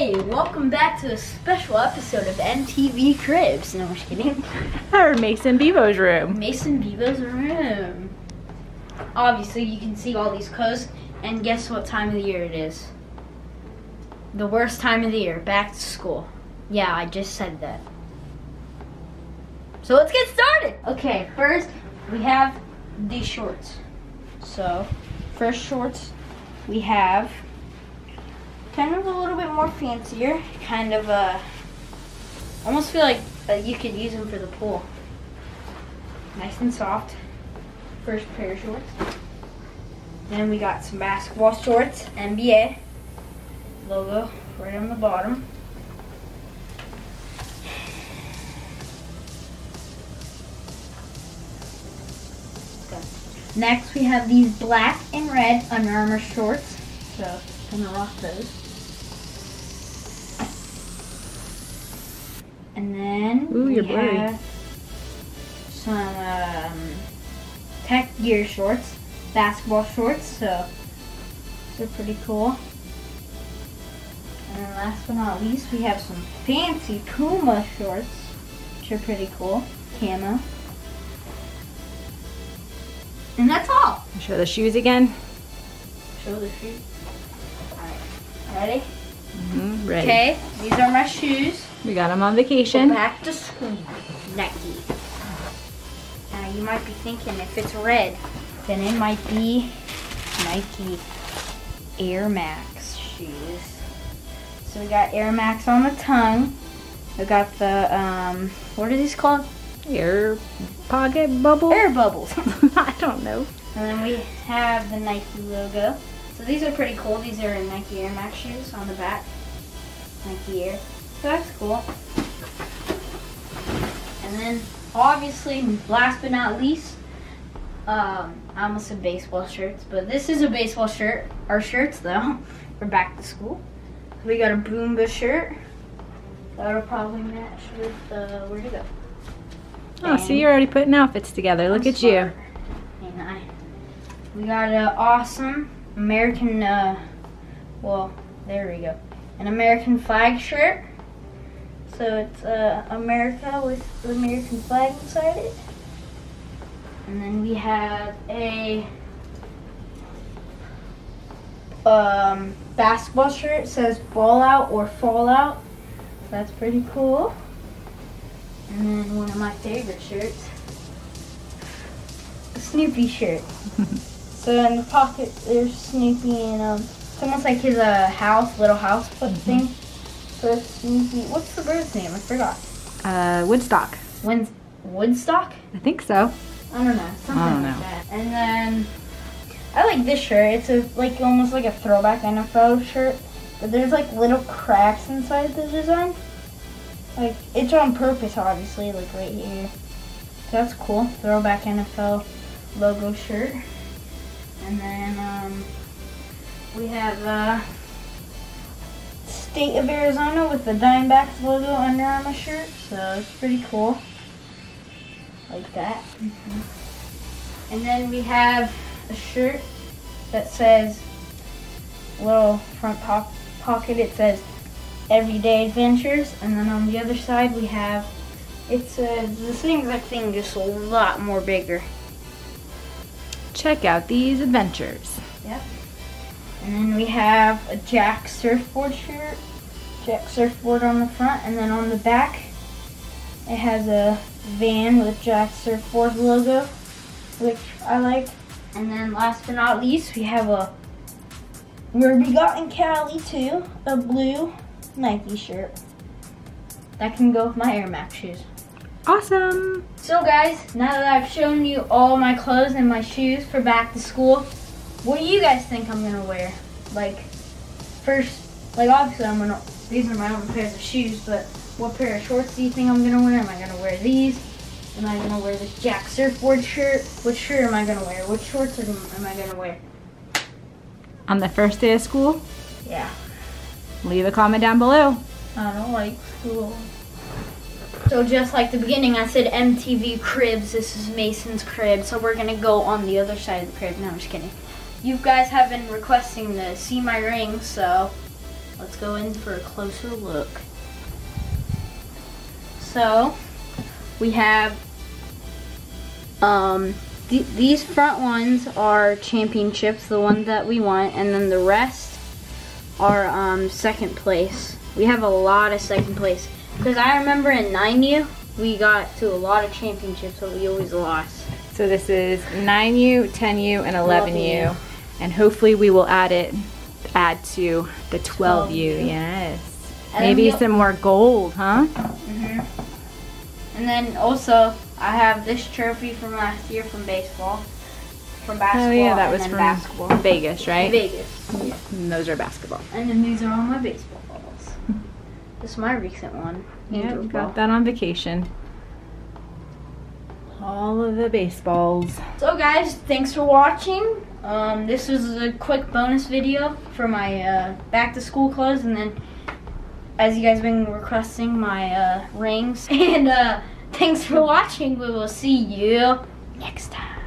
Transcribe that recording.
Hey, welcome back to a special episode of MTV Cribs. No, I'm just kidding. Or Mason Bevo's room. Mason Bevo's room. Obviously, you can see all these clothes, and guess what time of the year it is? The worst time of the year, back to school. Yeah, I just said that. So let's get started. Okay, first we have these shorts. So, first shorts we have kind of a little bit more fancier, kind of uh, almost feel like uh, you could use them for the pool. Nice and soft. First pair of shorts. Then we got some basketball shorts, NBA logo right on the bottom. Next we have these black and red Under Armour shorts. So gonna rock those. And then Ooh, we blurry. have some um, tech gear shorts, basketball shorts. So they're pretty cool. And then last but not least, we have some fancy Puma shorts, which are pretty cool, camo. And that's all. Show the shoes again. Show the shoes. Ready? Mhm, ready. Okay, these are my shoes. We got them on vacation. back to school. Nike. Now you might be thinking if it's red, then it might be Nike Air Max shoes. So we got Air Max on the tongue. We got the um, what are these called? Air pocket bubble. Air bubbles. I don't know. And then we have the Nike logo. So these are pretty cool. These are Nike Air Max shoes on the back. Nike Air. So that's cool. And then obviously, last but not least, um, I almost said baseball shirts, but this is a baseball shirt. Our shirts though, for back to school. We got a Boomba shirt. That'll probably match with uh, where to go. Oh, see, you're already putting outfits together. Look I'm at you. smart. Ain't I? We got an awesome American, uh, well, there we go. An American flag shirt. So it's uh, America with the American flag inside it. And then we have a um, basketball shirt. It says ball out or fall out. That's pretty cool. And then one of my favorite shirts, a Snoopy shirt. so in the pocket there's Snoopy and um, it's almost like his uh, house, little house put thing. So Snoopy. What's the bird's name? I forgot. Uh, Woodstock. When's Woodstock? I think so. I don't know. Something I don't like know. that. And then I like this shirt. It's a like almost like a throwback NFL shirt, but there's like little cracks inside the design. Like it's on purpose, obviously. Like right here. So that's cool. Throwback NFL logo shirt. And then um, we have uh, State of Arizona with the Diamondbacks logo Under Armour shirt. So it's pretty cool. Like that. And then we have a shirt that says, little front po- pocket, it says Everyday Adventures. And then on the other side we have, it says the same exact thing, just a lot more bigger. Check out these adventures. Yep. And then we have a Jack surfboard shirt. Jack surfboard on the front, and then on the back, it has a van with Jack surfboard logo, which I like. And then last but not least, we have a Where We Got in Cali too, a blue Nike shirt. That can go with my Air Max shoes. Awesome. So guys, now that I've shown you all my clothes and my shoes for back to school, what do you guys think I'm gonna wear? Like, first, like obviously I'm gonna, these are my own pairs of shoes, but what pair of shorts do you think I'm gonna wear? Am I gonna wear these? Am I gonna wear this Jack surfboard shirt? What shirt am I gonna wear? What shorts am, am I gonna wear? On the first day of school, Yeah, leave a comment down below. I don't like school. So just like the beginning, I said MTV Cribs. This is Mason's crib. So we're gonna go on the other side of the crib. No, I'm just kidding. You guys have been requesting to see my ring, so let's go in for a closer look. So, we have um, th these front ones are championships, the ones that we want, and then the rest are um, second place. We have a lot of second place. Because I remember in 9U, we got to a lot of championships, but we always lost. So this is 9U, 10U, and 11U. 11U. And hopefully we will add it, add to the 12U. 12U. Yes. And Maybe some more gold, huh? hmm And then also, I have this trophy from last year from baseball, from basketball. Oh yeah, that was from basketball. Vegas, right? Vegas. Yeah. And those are basketball. And then these are all my baseball balls. This is my recent one. Yeah, ball. got that on vacation. All of the baseballs. So guys, thanks for watching. Um, this was a quick bonus video for my uh, back to school clothes, and then as you guys have been requesting my uh, rings. And uh, thanks for watching. We will see you next